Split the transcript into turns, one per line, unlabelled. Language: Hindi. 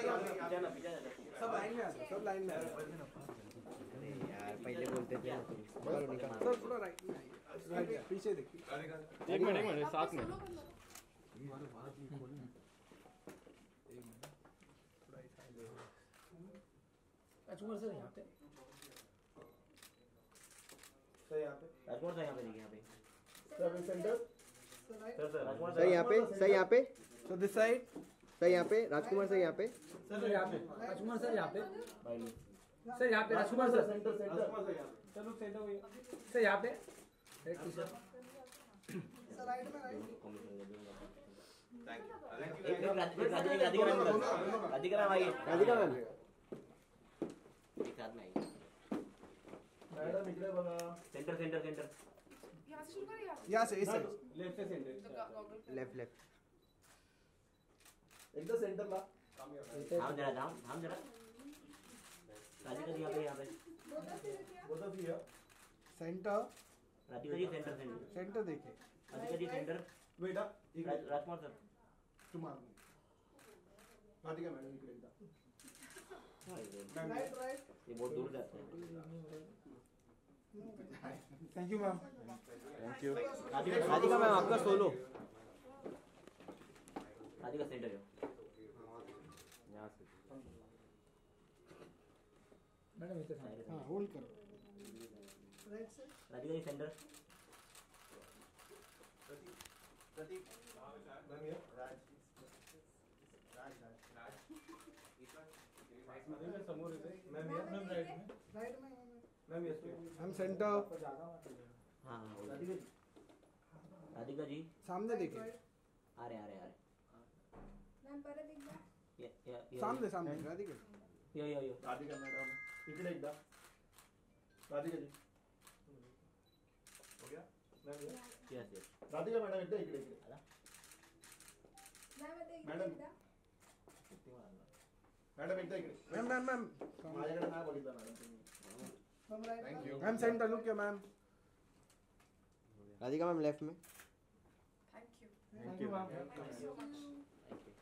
सब
पहले बोलते थे
सर पीछे देखिए
एक मिनट एक मिनट साथ में
राजकुमार सर यहाँ पे
राजकुमार सर यहाँ पे देखिए यहाँ पे
sir centre
sir sir
sir यहाँ पे सर यहाँ पे
सो दिस साइड
सर यहाँ पे राजकुमार सर यहाँ पे।
सर यहाँ पे। राजकुमार सर यहाँ पे। सर यहाँ पे राजकुमार सर।
सेंटर सेंटर चलो सेंटर
सर यहाँ पे।
राधिका मैम आइए।
राधिका मैम।
एक में आइए।
Madam
centre centre centre.
यहाँ से शुरू करें यहाँ
से इस साइड। लेफ़्ट से सेंटर
गॉगल
लेफ़्ट लेफ़्ट
एकदा सेंटरला
थांब जरा थांब थांब जरा। राधिका जी यहाँ पे यहाँ पे।
बोलता थी centre
Radhika ji centre centre
centre देखिए
राधिका जी सेंटर
बेटा
राज- राजकुमार सर।
तुम्हाला राधिका मॅडम इकडे एकदा
हाँ, ये ये बहुत दूर जाते हैं।
Thank you ma'am
Radhika
Radhika ma'am आपका सोलो
राधिका सेंटर है।
मैडम इथे.
हाँ होल्ड करो।
राधिका जी सेंटर
समोर येते मॅम या? Ma'am right ma'am yes ma'am centre
हाँ हाँ वो राधिका जी। राधिका जी?
सामने देखिए।
आ रहे आ रहे आ रहे।
मैम
ये ये ये
सामने सामने राधिका
यो यो यो
राधिका मॅडम इकडे एकदा. राधिका जी. हो गया? मॅम या.
यस यस
राधिका मॅडम एकदा इकडे इकडे. मॅडम. मॅडम एकदा इकडे. Ma'am ma'am ma'am. माझ्याकडे नाही बघितलं मॅडम तुम्ही. Thank you ma'am centre look या मॅम.
राधिका मैम लेफ़्ट में.
Thank you
thank you ma'am
thank you किसको चाहिए